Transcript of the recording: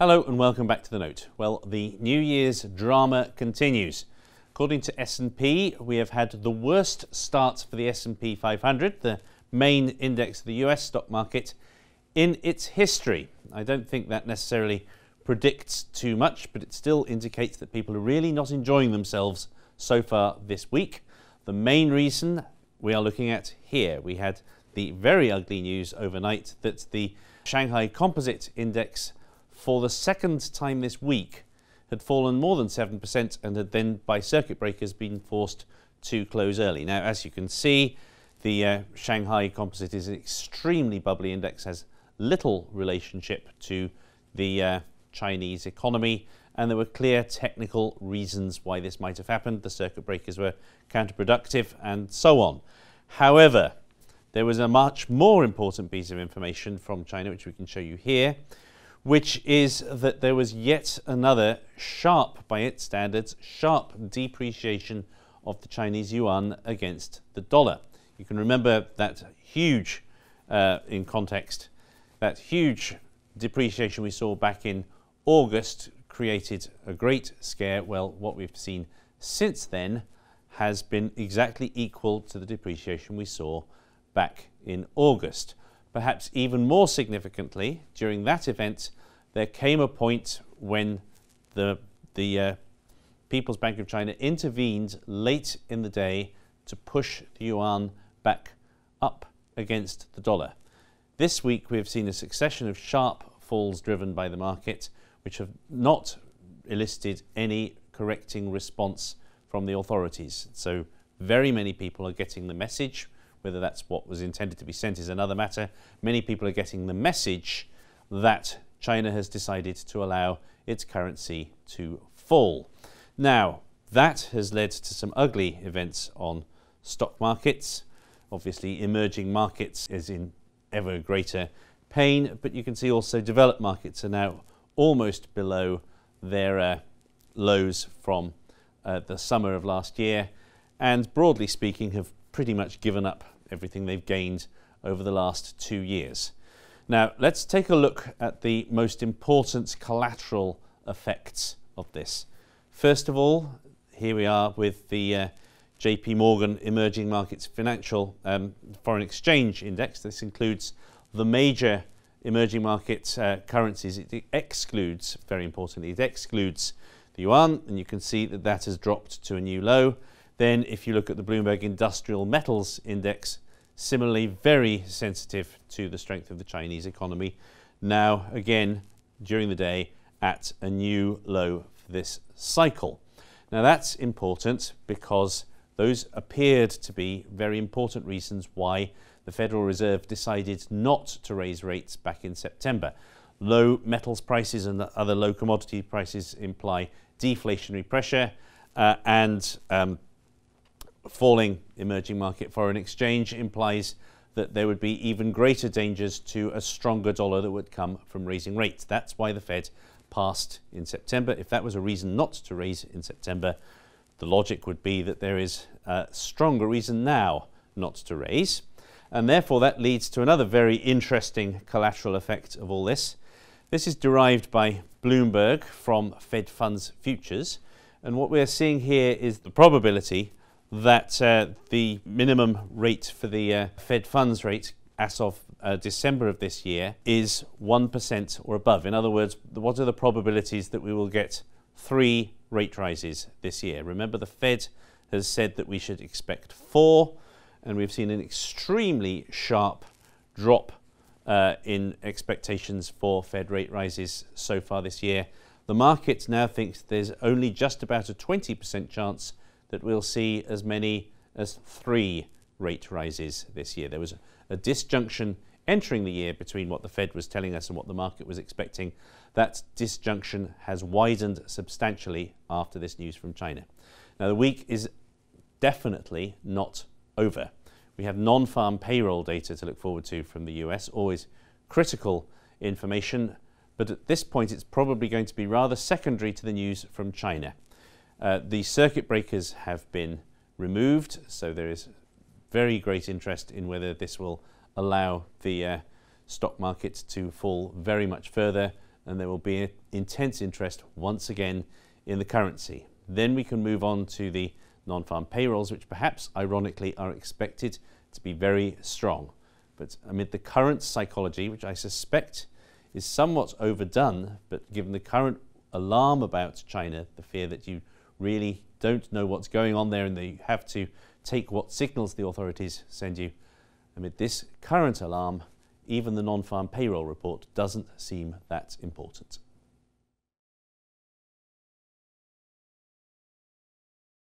Hello and welcome back to the note. Well, the New Year's drama continues. According to S&P, we have had the worst start for the S&P 500, the main index of the US stock market, in its history. I don't think that necessarily predicts too much, but it still indicates that people are really not enjoying themselves so far this week. The main reason we are looking at here, we had the very ugly news overnight that the Shanghai Composite Index, for the second time this week, had fallen more than 7% and had then, by circuit breakers, been forced to close early. Now, as you can see, the uh, Shanghai Composite is an extremely bubbly index, has little relationship to the uh, Chinese economy, and there were clear technical reasons why this might have happened. The circuit breakers were counterproductive, and so on. However, there was a much more important piece of information from China, which we can show you here, which is that there was yet another sharp, by its standards, sharp depreciation of the Chinese yuan against the dollar. You can remember that huge, uh, in context, that huge depreciation we saw back in August created a great scare. Well, what we've seen since then has been exactly equal to the depreciation we saw back in August. Perhaps even more significantly, during that event, there came a point when the, the uh, People's Bank of China intervened late in the day to push the yuan back up against the dollar. This week we have seen a succession of sharp falls driven by the market, which have not elicited any correcting response from the authorities. So very many people are getting the message. Whether that's what was intended to be sent is another matter. Many people are getting the message that China has decided to allow its currency to fall. Now, that has led to some ugly events on stock markets. Obviously, emerging markets is in ever greater pain, but you can see also developed markets are now almost below their uh, lows from uh, the summer of last year, and broadly speaking, have pretty much given up everything they've gained over the last two years. Now, let's take a look at the most important collateral effects of this. First of all, here we are with the uh, JP Morgan Emerging Markets Financial um, Foreign Exchange Index. This includes the major emerging market uh, currencies. It excludes, very importantly, it excludes the yuan, and you can see that that has dropped to a new low. Then, if you look at the Bloomberg Industrial Metals Index, similarly very sensitive to the strength of the Chinese economy. Now, again, during the day, at a new low for this cycle. Now, that's important because those appeared to be very important reasons why the Federal Reserve decided not to raise rates back in September. Low metals prices and other low commodity prices imply deflationary pressure uh, and um, falling emerging market foreign exchange implies that there would be even greater dangers to a stronger dollar that would come from raising rates. That's why the Fed passed in September. If that was a reason not to raise in September, the logic would be that there is a stronger reason now not to raise. And therefore, that leads to another very interesting collateral effect of all this. This is derived by Bloomberg from Fed funds futures. And what we're seeing here is the probability that uh, the minimum rate for the uh, Fed funds rate as of uh, December of this year is 1% or above. In other words, what are the probabilities that we will get three rate rises this year? Remember, the Fed has said that we should expect four, and we've seen an extremely sharp drop uh, in expectations for Fed rate rises so far this year. The market now thinks there's only just about a 20% chance that we'll see as many as three rate rises this year. There was a disjunction entering the year between what the Fed was telling us and what the market was expecting. That disjunction has widened substantially after this news from China. Now, the week is definitely not over. We have non farm payroll data to look forward to from the US, always critical information, but at this point it's probably going to be rather secondary to the news from China. Uh, the circuit breakers have been removed, so there is very great interest in whether this will allow the uh, stock market to fall very much further and there will be intense interest once again in the currency. Then we can move on to the non farm payrolls, which perhaps ironically are expected to be very strong. But amid the current psychology, which I suspect is somewhat overdone, but given the current alarm about China, the fear that you really don't know what's going on there and you have to take what signals the authorities send you, amid this current alarm, even the non farm payroll report doesn't seem that important.